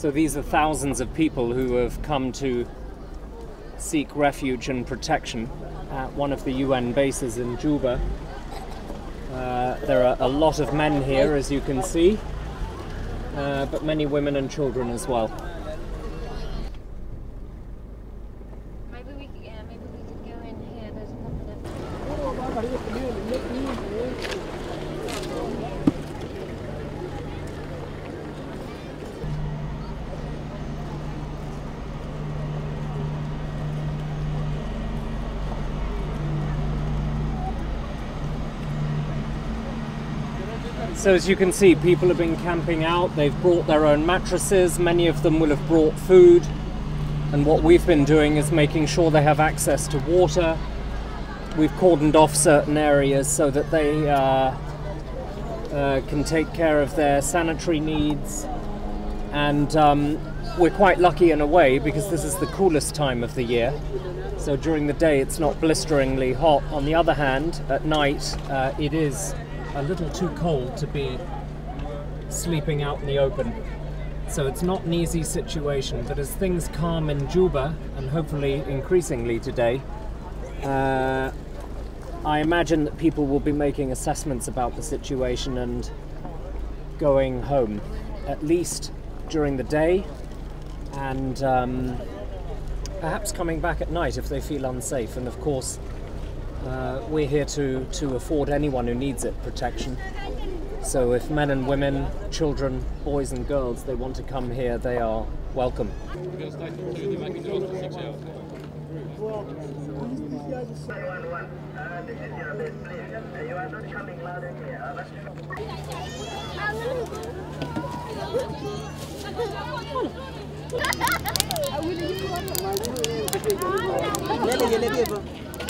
So these are thousands of people who have come to seek refuge and protection at one of the UN bases in Juba. Uh, there are a lot of men here, as you can see, uh, but many women and children as well. Maybe we yeah, maybe we could go in here. There's a couple of. So as you can see, people have been camping out. They've brought their own mattresses. Many of them will have brought food. And what we've been doing is making sure they have access to water. We've cordoned off certain areas so that they uh, uh, can take care of their sanitary needs. And um, we're quite lucky in a way because this is the coolest time of the year. So during the day, it's not blisteringly hot. On the other hand, at night, uh, it is a little too cold to be sleeping out in the open. So it's not an easy situation, but as things calm in Juba, and hopefully increasingly today, uh, I imagine that people will be making assessments about the situation and going home, at least during the day, and um, perhaps coming back at night if they feel unsafe. And of course, uh, we're here to, to afford anyone who needs it protection. So if men and women, children, boys and girls, they want to come here, they are welcome.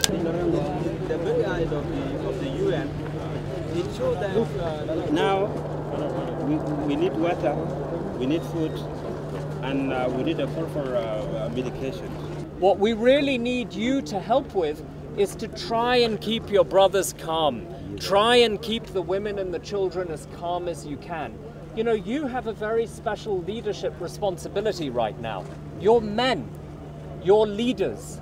The very eyes of the, of the UN, it shows that now we, we need water, we need food, and uh, we need a proper uh, medication. What we really need you to help with is to try and keep your brothers calm. Try and keep the women and the children as calm as you can. You know, you have a very special leadership responsibility right now. You're men, you're leaders.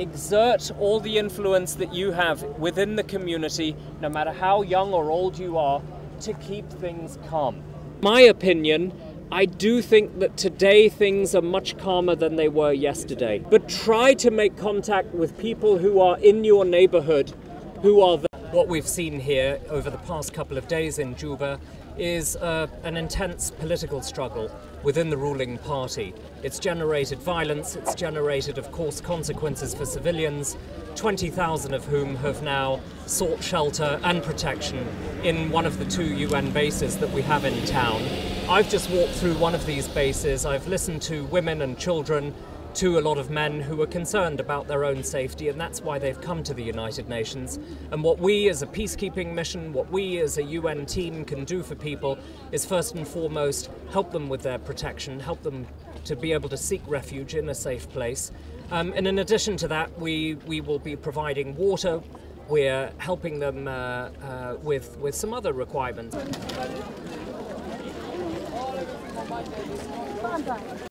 Exert all the influence that you have within the community, no matter how young or old you are, to keep things calm. My opinion, I do think that today things are much calmer than they were yesterday. But try to make contact with people who are in your neighborhood, who are. What we've seen here over the past couple of days in Juba is uh, an intense political struggle within the ruling party. It's generated violence, it's generated, of course, consequences for civilians, 20,000 of whom have now sought shelter and protection in one of the two UN bases that we have in town. I've just walked through one of these bases, I've listened to women and children to a lot of men who are concerned about their own safety, and that's why they've come to the United Nations. And what we as a peacekeeping mission, what we as a UN team can do for people is first and foremost help them with their protection, help them to be able to seek refuge in a safe place. Um, and in addition to that, we, we will be providing water. We're helping them uh, uh, with, with some other requirements.